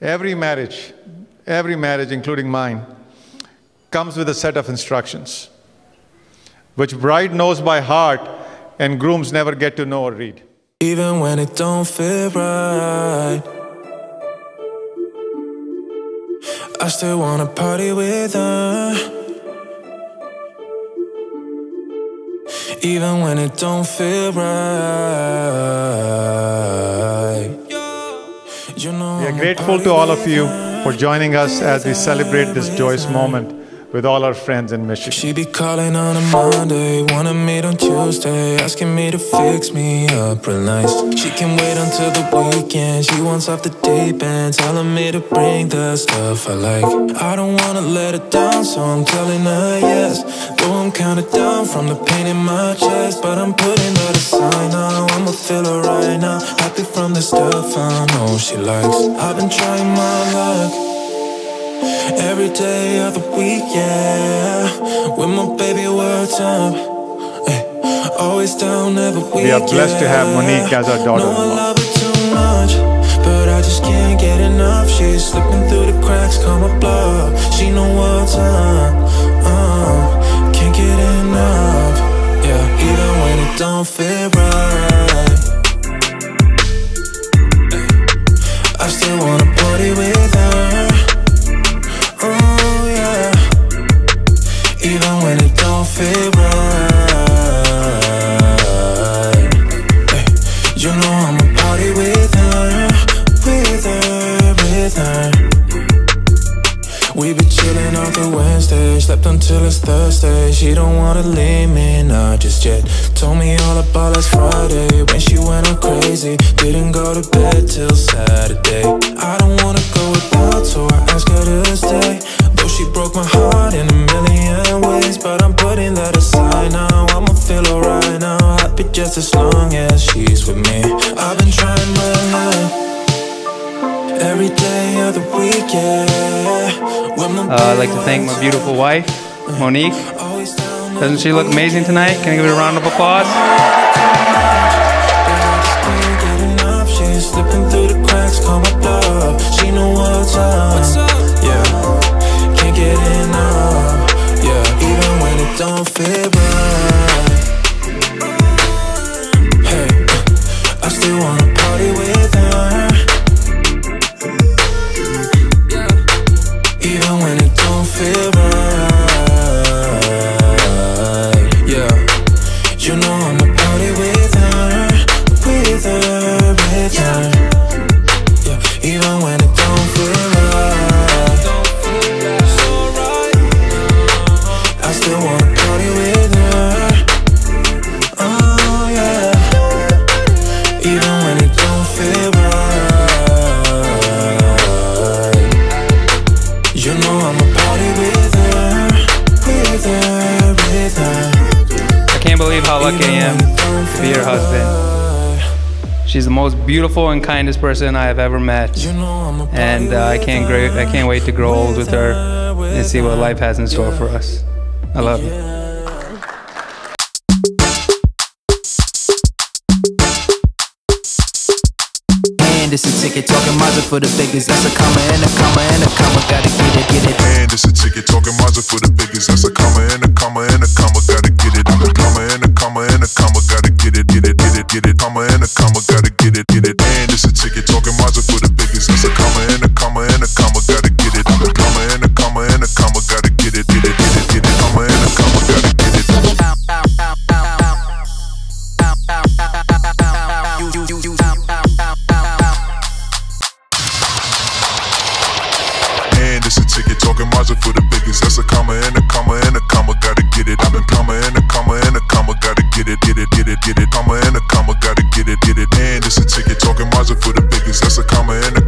Every marriage, every marriage, including mine, comes with a set of instructions, which bride knows by heart and grooms never get to know or read. Even when it don't feel right I still wanna party with her Even when it don't feel right We are grateful to all of you for joining us as we celebrate this joyous moment with all our friends in Michigan. She be calling on a Monday, wanna meet on Tuesday, asking me to fix me up real nice. She can wait until the weekend, she wants off the deep end, telling me to bring the stuff I like. I don't wanna let her down, so I'm telling her yes. I'm kinda down from the pain in my chest, but I'm putting that aside now. I'ma feel her right now, happy from the stuff I know she likes. I've been trying my luck. Every day of the week, yeah With my baby, what's up? Ay, always down, never weak, We are blessed to have Monique as our Know I daughter-in-law. love her too much But I just can't get enough She's slipping through the cracks, call my bluff She know what's up, don't feel right. I still wanna party with her. Oh yeah. Even when it don't feel right. You know I'ma party with her With her, with her. We be chillin' on the Wednesday, slept until it's Thursday. She don't wanna leave me, not just yet. Told me all about last Friday when she went all crazy. Didn't go to bed till Saturday. I don't wanna go without, so I her to stay. Though she broke my heart in a million ways, but I'm putting that aside now. I'ma feel alright now, happy just as long as she's with me. I've been trying my. Every day of the week, yeah. Uh, I'd like to thank my beautiful wife, Monique. Doesn't she look amazing tonight? Can I give her a round of applause? slipping through the cracks, call my bluff. She know what's up. Believe how lucky I am to be her husband. She's the most beautiful and kindest person I have ever met, You know I'ma party and uh, I can't her, gra- I can't wait to grow old with her and see what life has in store for us. I love you. And it's a ticket talking Mazda for the biggest. That's a comma and a comma and a comma. Gotta get it, get it. And it's a ticket talking Mazda for the biggest. That's a comma and a comma and a comma. Gotta get it. And a comma and a comma. Gotta get it, get it, get it, get it. Comma and a comma. Gotta get it, get it. And it's a ticket talking Mazda for the biggest. That's a comma and a